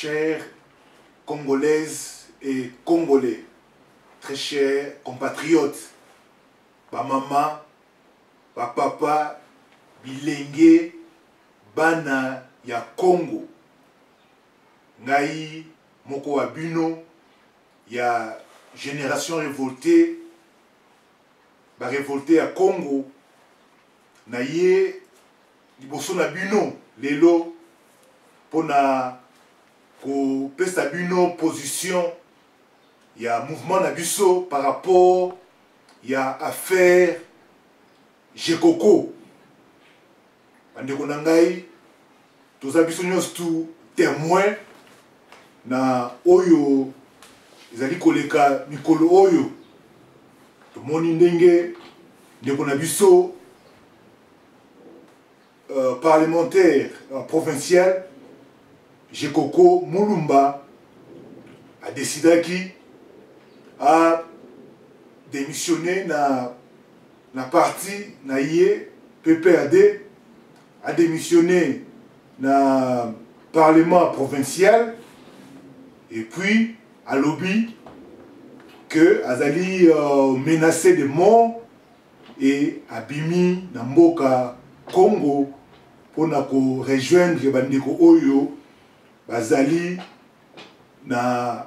Chers Congolaises et Congolais, très chers compatriotes, ba mama, ba papa, bilenge, bana ya Congo, ngai moko wa bino ya generation revolte ba revolte ya Congo na ye liboso na bino lelo mpo na kopesa bino position ya mouvement na biso par rapport ya affaire jekoko bandeko na ngai toza biso nyonso tu temoin na oyo ezali koleka mikolo oyo tomoni ndenge ndeko na biso euh, parlementaire euh, provincial jekoko mulumba adesidaki a démissionner na, na parti na ye PPAD a démissionné na parlement provincial et puis alobi que azali euh, menacé de mort et abimi na mboka Congo pour na ko rejoindre bandeko oyo bazali na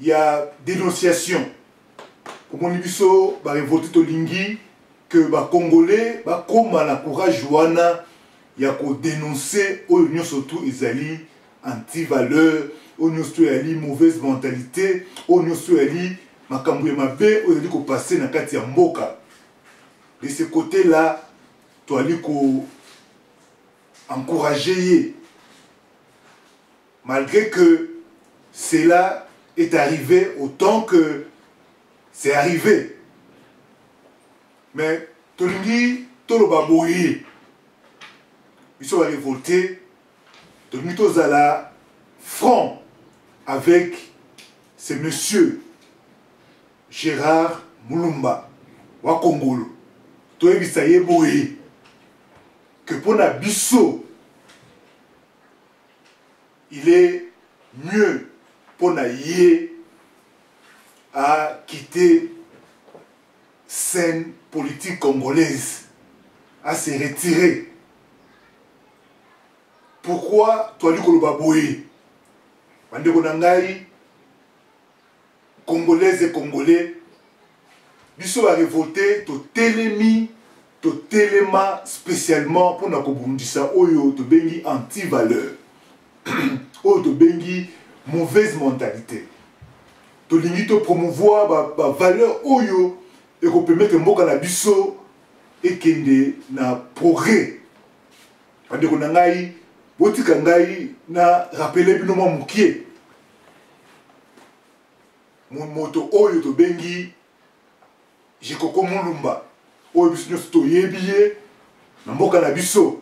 ya denonciation omoni biso ba revolte tolingi que ba congolais bakoma na courage wana ya kodenonse oyo nyonso tu ezali antivaleur oyo nyonso tu ezali mauvaise mentalité oyo nyonso tu ezali makambo ya mabe oyo ezali kopase na kati ya mboka de ce côté là toali ko encourage ye Malgre que cela est arrive autant que c'est arrive mais tolingi toloba boye biso barevolte tolingi tozala franc avec ce monsieur gérard mulumba wa kongolo toyebisa ye boye que mpo na biso il est mieux mpo na ye a quitter scène politique congolaise à se retirer pourquoi toali koloba boye bandeko na ngai Congolaise et Congolais, biso ba revolte totelemi totelema spécialement mpo na kobundisa oyo tobengi anti-valeur oyo tobengi mauvaise mentalité tolingi topromouvoir bavaleur ba oyo ekopermettre mboka na biso ekende na progrès bandeko na ngai botika ngai na rapele bino mwa mokie moto oyo tobengi jikoko mulumba oyo biso nyonso toyebi ye na mboka na biso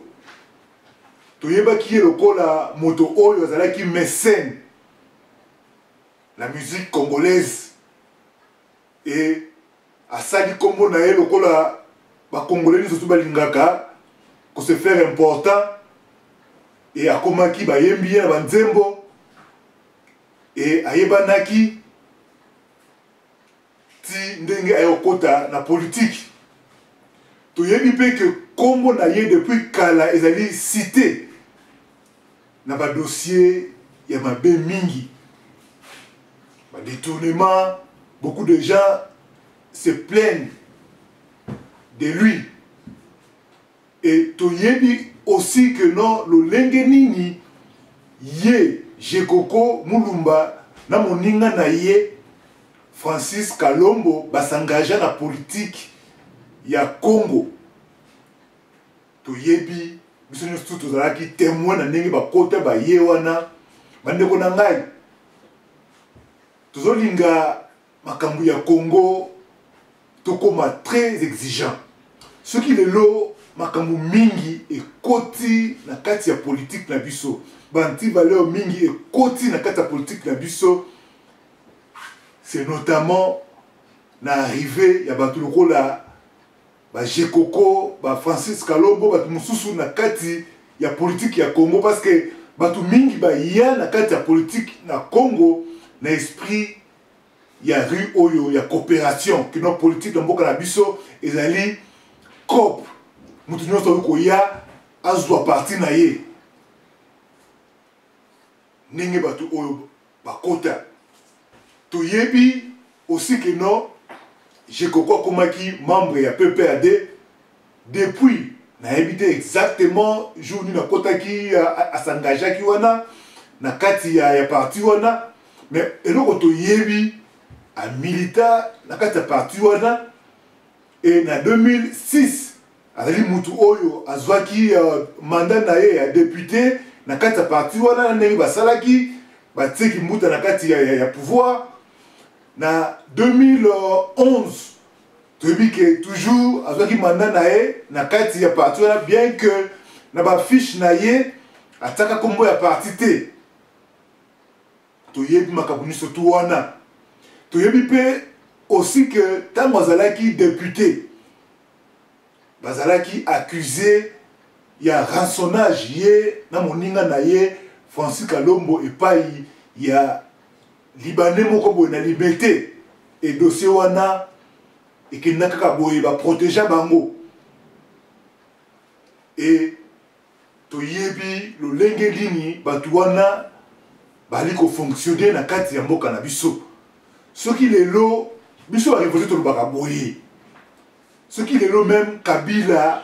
toyebaki ye lokola moto oyo azalaki mesene na musique congolaise et asali kombo na ye lokola ba congolais nyonso tu balingaka ko se faire important et akomaki bayembi ye na banzembo et ayebanaki ti ndenge aye kokota na politiki toyebi mpe ke nkombo na ye depuis kala ezali cite na ba dossiers ya mabe mingi ba détournement beaucoup de gens se plaignent de lui et toyebi aussi que non lolenge nini ye jekoko mulumba na moninga na ye francis kalombo basangagea na politike ya congo toyebi biso nyonso tu tozalaki temoin na ndenge bakota baye wana bandeko na ngai tozolinga makambo ya congo tokoma très exigeant soki lelo makambo mingi ekoti na kati ya politike na biso baantivaleur mingi ekoti na kati ya politike na biso c'est notamment na arrivée ya bato lokola ba Jekoko, ba Francis Kalombo, bato mosusu na kati ya politiki ya Congo parce que bato mingi baya na kati ya politiki na Congo na esprit ya rue oyo ya coopération kino politiki ya mboka na biso ezali coop moto nyonso akoki koya azwa parti na ye ndenge bato oyo bakota toyebi aussi que non jekoko akomaki membre ya pprd depuis nayebi te exactement jour nini akotaki asangageaki wana na kati ya, ya parti wana me eloko toyebi amilita na kati ya parti wana e na 2006 azali mutu oyo azwaki uh, mandat na ye ya depute na kati ya parti wana na ndenge basalaki batie kimbuta na kati ya, ya, ya pouvoir na 2011 toyebi ke toujours azwaki mandat na ye na kati ya parti wana bien que na bafiche na ye atiaka nkombo ya parti te toyebi makambo nyonso tu wana toyebi mpe aussi que ntango azalaki député bazalaki accuse ya rançonnage ye na moninga na ye francis kalombo epai ya libanais moko boye na libete e dossier wana ekenda kaka boye baprotégea bango e toyebi lolenge nini bato wana bali kofonctionne na kati ya mboka na biso soki lelo biso barevolte tolobaka boye soki lelo meme kabila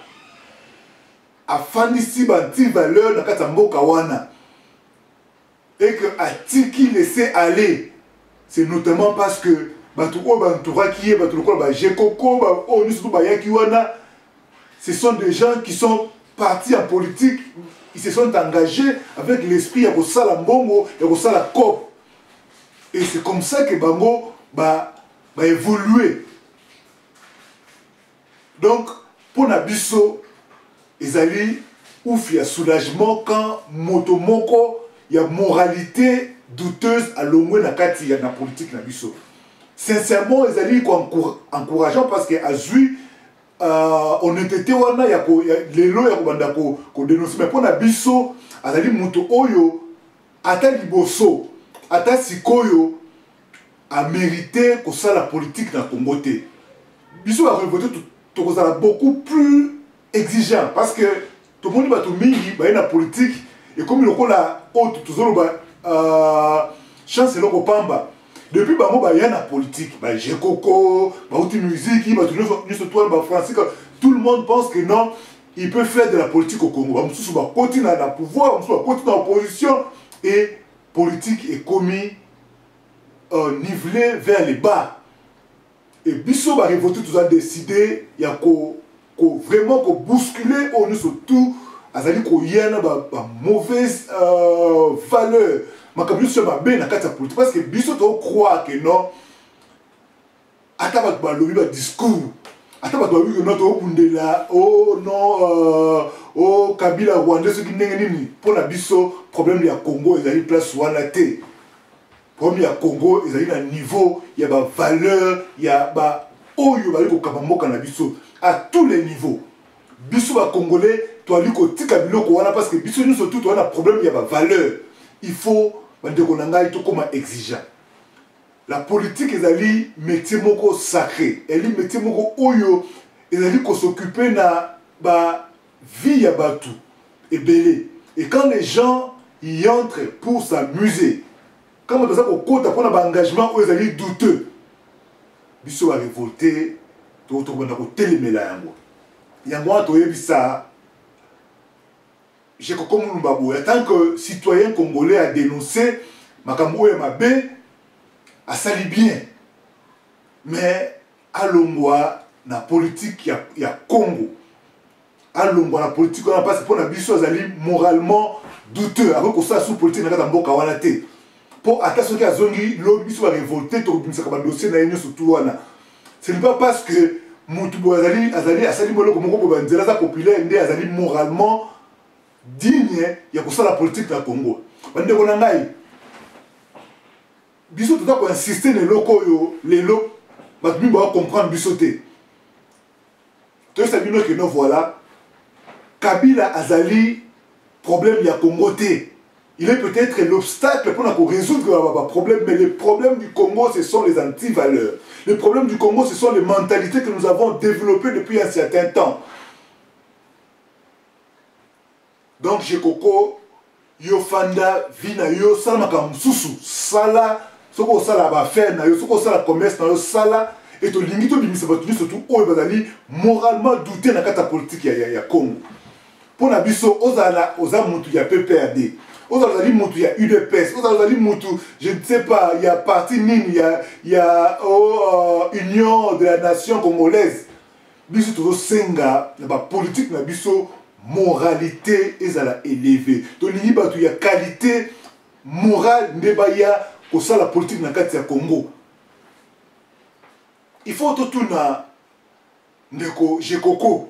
afandisi banti valeur na kati ya mboka wana et que atiki laisser aller c'est notamment parce que bato oyo bantouraki ye bato lokola bajekoko oyo nyonso mpe bayaki wana ce sont des gens qui sont partis en politique ils se sont engagés avec l'esprit ya kosala mbongo ya kosala cope et c'est comme ça que bango baévolue ba Donc, pour na biso, ezali ouf ya soulagement quand moto moko ya moralité douteuse alongwe na kati ya na politique na biso. Sincèrement, ezali encourageant parce que azui euh, honnêteté wana ya ko ya, lelo ya kobanda ko, ko dénoncer mais pona biso azali moto oyo ata liboso ata sikoyo a merite kosala politique na congo te biso barevolte tokozala beaucoup plus exigeant parce que tomoni bato mingi baye na politique ekomi lokola oyo tozoloba euh, chance eloko pamba depuis bango baya na politique bajekoko bauti musiki bato nyonso twana bafrancis tout le monde pense que non il peut faire de la politique au congo bamosusu bakoti na pouvoir bamosusu bakoti na opposition et Politique ekomi uh, nivele vers le bas et biso ba révolté toza décidé ya ko, ko vraiment ko bousculer oyo nyonso tout azali koya na ba, ba mauvaise uh, valeur makambo nyonso ya mabe na kati ya politique parce que biso toko croire que non ata bato balobi badiscours ata bato balobi keno toobundela o oh, no o euh, oh, kabila rwandais soki ndenge nini mpo na biso problème ya congo ezali place wana te problème ya congo ezali na niveau ya bavaleur ya baoyo bali kokamba mboka na biso à tous les niveaux biso bacongolais toali kotika biloko wana parce que biso nyonso tu toza na problème ya bavaleur il faut bandeko na ngai tokóma exigeant La politique ezali métier moko sacré, ezali métier moko oyo ezali ko s'occuper na ba vie ya batu ebele et quand les gens y entrent pour s'amuser kama baza kokota mpona baengagement oyo ezali douteux biso barevolte tokobanda kotelemela yango yango wana toyebisa Je koko mulumba boye en tant que citoyen congolais a denoncer makambo oyo ya mabe asali bien mais alongwa na politique ya, ya Congo alongwa na politique wana mpasi mpo na biso azali moralement douteux akoki kosala sous politique na kati ya mboka wana te mpo ata soki azongi lobi biso barevolte tokobimisaka badossier na ye nyonso tu wana ce n'est pas parce que mutu boye azali azali asali boloko moko boye banzela aza populaire nde azali moralement digne ya kosala politike na congo bandeko na ngai biso toza koinsiste na eloko oyo lelo bato mingi bakomprendre biso te toyesa bino keno voilà kabila azali problème ya congo te Il est peut-être l'obstacle pour nous résoudre le problème, mais les problèmes du Congo, ce sont les antivaleurs. Les problèmes du Congo, ce sont les mentalités que nous avons développées depuis un certain temps. Donc, je coco, yo fanda, vina yo, sala makam susu, sala, soko sala ba faire na yo, soko sala commerce na yo, sala, et to lingi to bimisa ba surtout, oh, bazali moralement douté na kata politique ya, ya, ya Congo. mpo na biso ozala oza mutu ya pprd ozala ozali mutu ya udps ozala ozali mutu je ne sais pas ya parti nini ya, ya oh, uh, union de la nation congolaise biso tozosenga na bapolitike na biso moralité ezala élevée tolingi bato ya qualité morale nde baya kosala politike na kati ya congo il faut totuna ndeko jekoko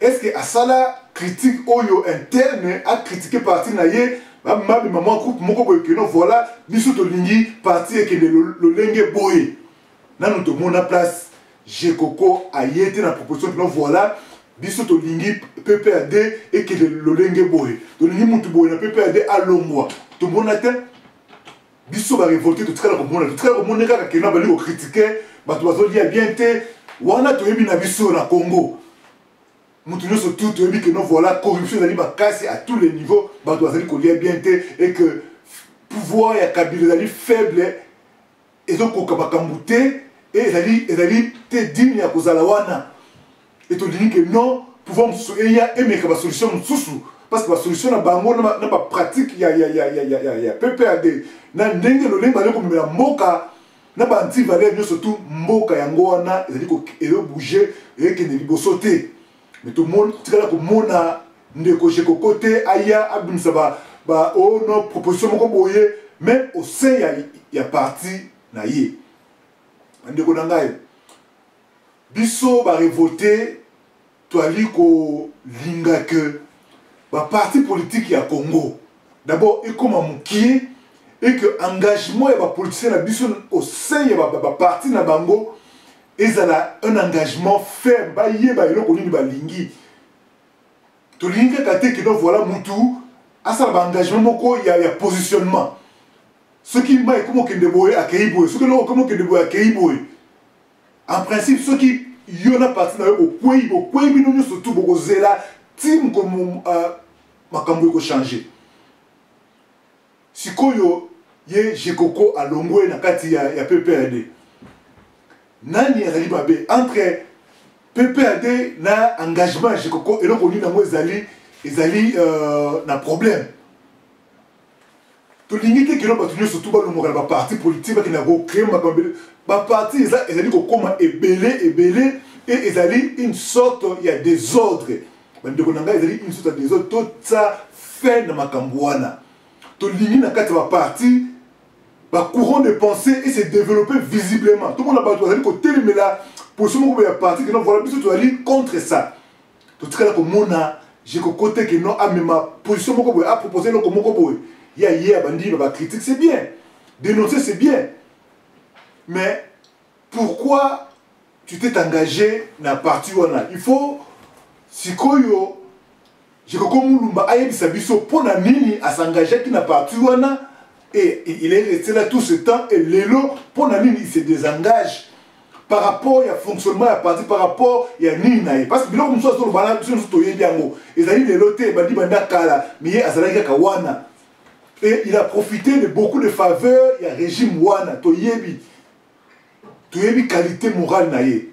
est ce que asala critique oyo interne a critique parti na ye bamabima mwa groupe moko boye keno voilà biso tolingi parti ekende lolenge boye nanu tomona place jekoko aye te na proposition keno voilà biso tolingi pprd ekende lolenge boye tolingi motu boye na pprd alongwa tomona te biso ba revolte totikala komona totikala komona kaka kena bali kokritike bato bazolia bien te wana toyebi na biso na congo moto nyonso tu toyebi keno voilà corruption ezali makasi à tous les niveaux bato bazali kolia bien te et que pouvoir ya kabila ezali faible ezokoka makambo te e ezali ezali te digne ya kozala wana et tondimi que non pouvoir mosusu eya emeka basolution mosusu parce que basolution na bango na bapratique ya, ya, ya, ya, ya, ya, ya pprd na ndenge lolenge bazali komemela mboka na baanti valeur nyonso tu mboka yango wana ezali ezo bouge ekende liboso te me tikala komona ndeko jekoko te aya abimisa ba, ba o oh no proposition moko boye même au sein ya, ya parti na ye bandeko na ngai Biso ba revolte toali ko linga que ba parti politique ya Congo d'abord ekoma mukie et que engagement ya ba politiciens na biso au sein ya ba, ba parti na bango ezala un engagement ferme bayeba eloko nini balingi tolingi kaka te kino voilà mutu asala baengagement moko ya, ya positionnement soki mai ekoma okende boye akei boye soki eloko ekoma okende boye akei boye en principe soki yo na parti na yo bokwei bokwei bino nyonso tu bokozela ti mokolo euh, makambo ekochange sikoyo ye jekoko alongwe na kati ya, ya pprd nani azali mabe entre pprd na engagement ya jekoko eloko nini yango ezali ezali euh, na problème tolingi te kino bato nyonso tu balongoka na baparti politike bakenda kocree makambo ebele baparti ezali kokóma ebele ebele e ezali une sorte ya désordre bandeko na ngai ezali une sorte ya désordre totya fin na makambo wana tolingi na kati ya baparti bacourant de pensée e se développe visiblement tomona bato bazali kotelemela position moko ya parti kino voilà biso tozali contre ça totikala komona je kokote ke non amema position moko boye apropose eloko moko boye ye aye abandi na bacritique c'est bien dénoncer c'est bien mais pourquoi tu t'es engagé na parti wana il faut sikoyo jekoko mulumba ayebisa biso mpo na nini asengageaki na parti wana et il est resté là tout ce temps et lelo mpo na nini il se désengage par rapport ya fonctionnement ya parti par rapport ya nini na ye parce que biloko mosusu azoloba wana biso mosusu toyebi yango ezali lelo te ebandi banda kala me ye azalaki kaka wana et il a profité de beaucoup de faveur ya régime wana toyebi toyebi qualité morale na ye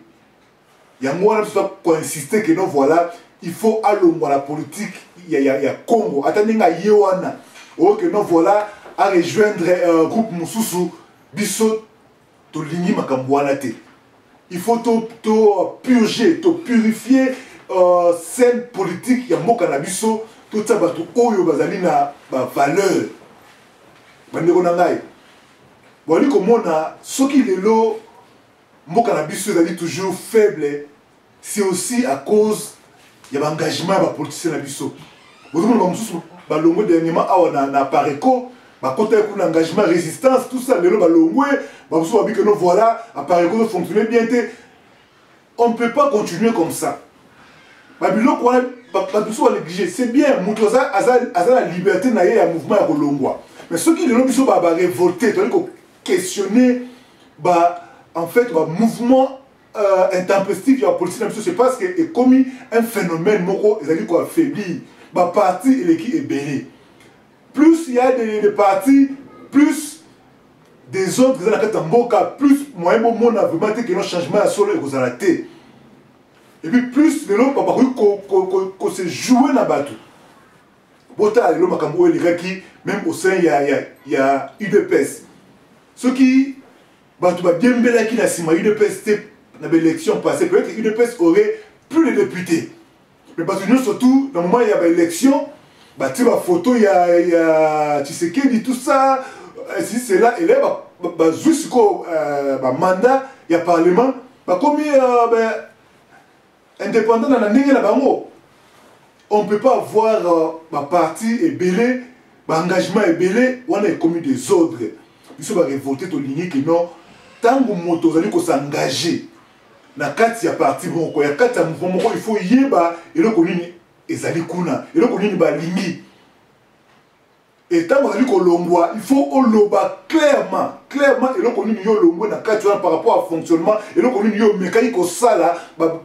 yango wana biso koinsiste que non voilà il faut alongwa na politique ya, ya, ya congo ata ndenge aye wana oyo que non voilà arejoindre euh, groupe mosusu biso tolingi makambo wana te il faut to, to euh, purger to purifier euh, scène politique ya mboka na biso totia bato oyo bazali na bavaleur bandeko na ngai bozali komona soki lelo mboka na biso ezali toujours faible c'est aussi à cause ya ba engagement ya ba politiciens na biso bozomona ba mosusu balongwe dernièrement awa na, na pareco bakotaki kuna engagement résistance tout ça lelo balongwe bamosusu babi que no voilà apareco ezo fonctionner bien te on ne peut pas continuer comme ça babiloko wana bato biso banéglige c'est bien moto aza, aza, aza na liberté na ye ya mouvement ya kolongwa mais soki lelo biso barevolte toyali ko questionner ba, en fait bamouvement euh, intempestive ya politique na biso c'est parce que ekomi un phénomène moko ezali koaffaiblir baparti eleki ebele plus ya de, de parti plus des autres eza na kati ya mboka plus moyen bomona vraiment te keno changement ya solo ekozala te epuis plus lelo bakoki kose joue na bato botala lelo makambo oyo elekaki meme au sein ya, ya, ya udps soki bato badiembelaki na nsima udps te na baélection passé peut-être udps aurait plus de député mais bato nyonso tout na moment ya baélection batie bafoto ya, ya tshisekedi tout ça euh, si cela ele bazwi sikoyo euh, bamanda ya parlement bakomi euh, indépendant na ndenge na bango on peut pas avoir euh, baparti ebele baengagement ebele wana ekomi desordre biso barevolte tolingi kino ntango moto ozali kosengage na kati ya parti moko ya kati ya mouvement moko il faut yeba eloko nini ezali kuna eloko nini balingi et ntango ozali kolongwa il faut oloba clairement clairement eloko nini yo olongwe na kati wana par rapport à fonctionnement eloko nini yo omekaki kosala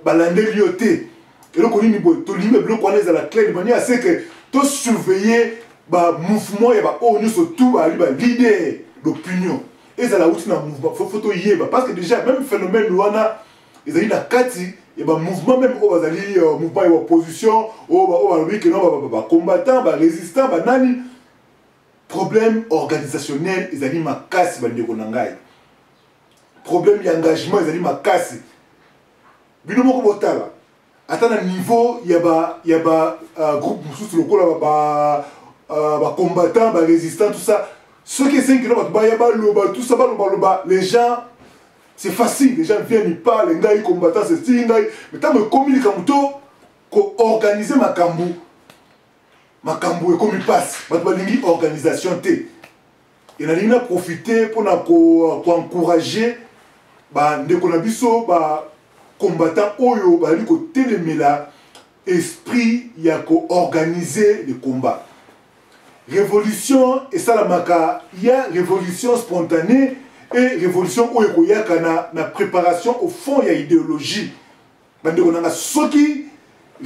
balandeli yo te eloko nini boye tolingi biloko wana ezala clair de manière ase ke tosurveille bamouvement ya baoyo nyonso tout baali balider d'opinion ezala uti na mouvement fofo toyeba parce que déjà même phénomène wana ezali na kati ya bamouvement meme oyo bazali euh, mouvement ya opposition oyo balobi keno bacombattant barésistant banani problème organisationnel ezali makasi bandeko na ngai problème ya engagement ezali makasi bino moko botala ata na niveau ya ba ya ba uh, groupe mosusu lokola ba ba uh, ba combattant ba résistant tout ça soki esengi kino bato baya baloba tout ça baloba loba les gens c'est facile les gens viennent ils parlent ngai combattant ceci ngai mais ntango ekomi likambo to koorganize makambo makambo ekomi mpasi bato balingi organisation te et nalingi na profite mpona koencourage bandeko na biso bacombattant oyo bazali kotelemela esprit ya koorganize le combat révolution esalamaka ya révolution spontanée e révolution oyo ekoyaka na, na préparation au fond ya idéologie bandeko nanga soki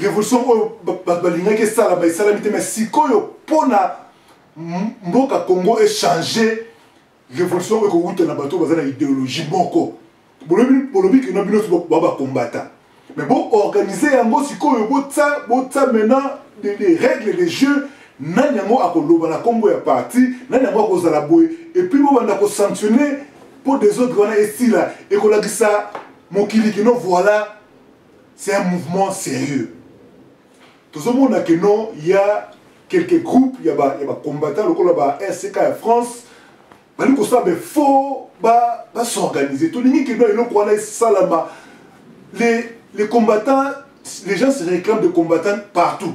révolution oyo balingaki esalama esalami te mais sikoyo mpo na mboka congo echange révolution oyo ekowuta na bato baza na idéologie moko bolobi kino bino nyonso babakombata mais boorganize yango sikoyo botya maintenant des règles de jeu nani yango akoloba na nkombo ya parti nani yango akozala boye epuis bobanda kosanctionne mpo desordre wana esila ekolakisa mokili kino voilà c'est un mouvement sérieux tozomona kino ya quelques groupes ya bacombattant lokola ba rck ya france bali kosala befaux basorganize ba tolingi kino eloko wana esalama les, les combattants les gens se réclament de combattants partout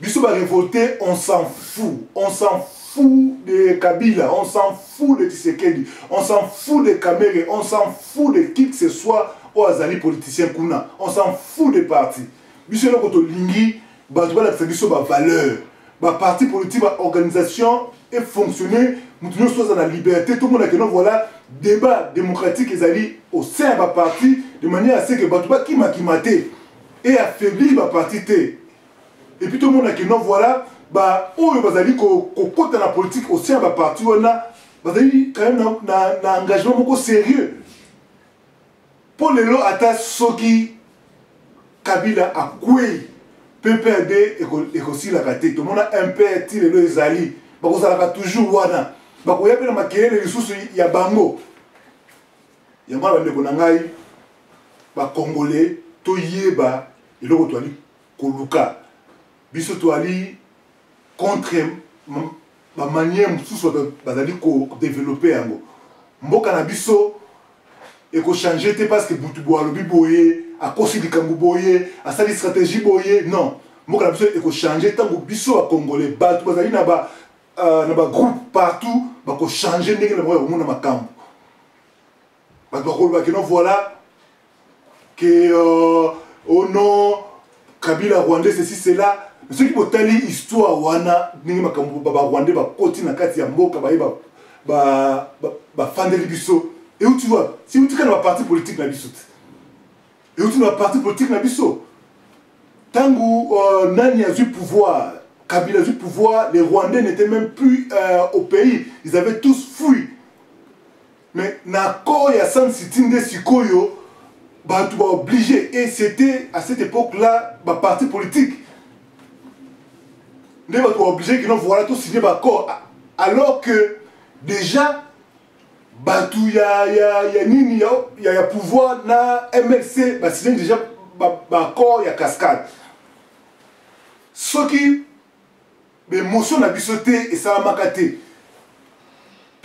Biso ba revolte on s'en fou, on s'en fou de Kabila, on s'en fou de Tshisekedi, on s'en fou de Kamere, on s'en fou de qui que ce soit oyo azali politicien kuna, on s'en fou de parti. Biso eloko tolingi bato balakisa biso ba valeur, ba parti politique, ba organisation e fonctionner moto nyonso aza na liberté tomona keno voilà débat démocratique ezali au sein ya baparti de manière aseke bato bakimakima te e affaiblir baparti te Et puis tout le monde a que non voilà ba oyo bazali kokota na politique au sein ya baparti wana bazali quand même na, na, na engagement moko sérieux mpo lelo ata soki kabila akwei pprd ekosilaka te tomona mpr ti lelo ezali bakozalaka toujours wana bakoya mpe na makelele lisusu ya bango yango na bandeko na ngai bakongole toyeba eloko twali koluka biso toali contre bamaniere mosusu bato bazali kodevelope yango mboka na biso ekochange te parce que butu bo alobi boye akosi likambo boye asali stratégie boye non mboka na biso ekochange ntango biso bakongole bato bazali na ba euh, na bagroupe partout bakochange ndenge na bango ya komona makambo bato bakoloba kino voilà que euh, oh non kabila rwandais ceci cela soki botali histoire wana ndenge makambo barwandais bakoti na kati ya mboka baye bafandeli biso euti wapi si euti kaka na baparti politike na biso te euti na baparti politike na biso ntango euh, nani azwi pouvoir kabila azwi pouvoir les rwandais n'étaient même plus euh, au pays ils avaient tous fui Mais na accord ya Sun City nde sikoyo bato ba oblige et c'était à cette époque là ba parti politique nde bato ba oblige kino voilà to signe baaccord alors que déjà bato ya, ya, ya nini ya, ya, ya pouvoir na mlc basigne déjà baaccord ba ya cascade soki emotion na biso te esalamaka te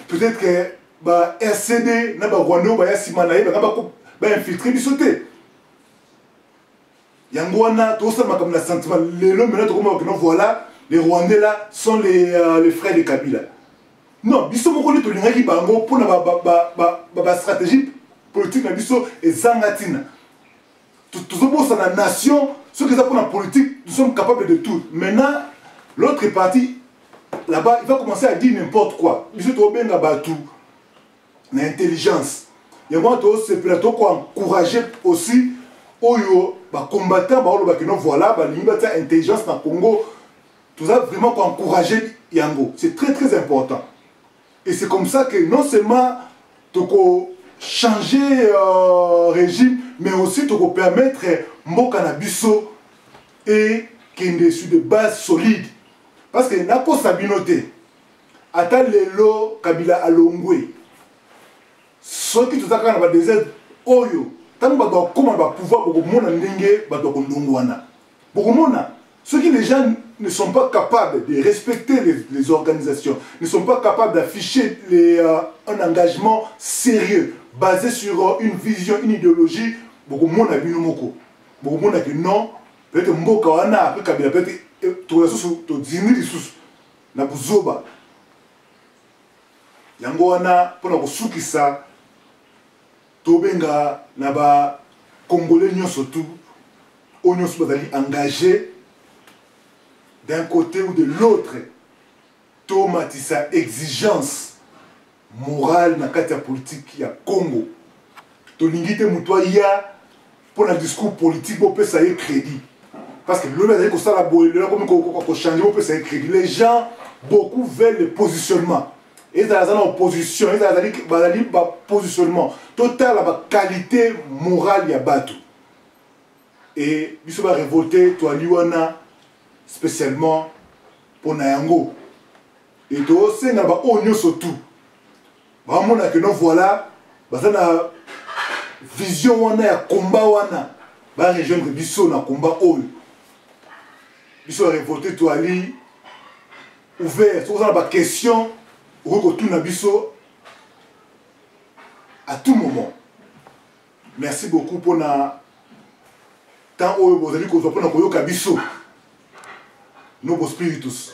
peut-être que ba rcd na barwanda oyo baya nsima na ye banga bainfiltre biso te yango wana tokosala makambo na sentiment lelo mena tokoma bakino voilà les rwandais là sont les, euh, les frères de kabila non biso moko nde tolingaki bango mpona bastratégie ba, ba, ba, ba politique na biso ezanga ntina tozobosana nation soki eza mpona politique nous sommes capables de tout maintenant l'autre partie là-bas il va commencer à dire n'importe quoi biso tobenga bato na intelligence yango wana tosepela tokoencourage aussi oyo bacombattant baolobaki no voilà balingi batia intelligence na congo toza vraiment koencourage yango c'est très très important Et c'est comme ça que non seulement toko changer euh, régime, mais aussi toko permettre mboka na biso et kende sur des bases solides. Parce que nako sabinote, ata lelo kabila alongwe. Soki tozaka na ba désert oyo, tango ba bakoma ba pouvoir bokomona ndenge ba bakondongwana. bokomona soki les gens ne sont pas capables de respecter les, les organisations ne sont pas capables d'afficher les, euh, un engagement sérieux basé sur euh, une vision une idéologie bokomona bino moko bokomona ke non peut-être mboka wana après kabila peut-être eh, tokola susu todindi lisusu na buzoba yango wana mpona kosukisa Tobenga na ba Congolais nyonso tout oyo nyonso bazali engage d'un côté ou de l'autre tomatisa exigence morale na kati ya politiki ya Congo. Tolingi te moto aya mpo na discours politique bopesa ye crédit parce que lobi azali kosala boye lelo akomi kochange bopesa ye crédit les gens beaucoup veulent le positionnement ezala aza na opposition ezala bazali bapositionnement totala baqualité morale ya bato e biso barevolte toali wana spécialement mpo na yango e tosenga baoyo nyonso tout bamona que non voilà baza na vision wana ya combat wana ba rejoindre biso na combat oyo biso ya révolté toali ouvert soki oza na baquestion okoki kotuna biso à tout moment merci beaucoup mpona ntango oyo bozali kozwa mpona koyoka biso nobo spiritus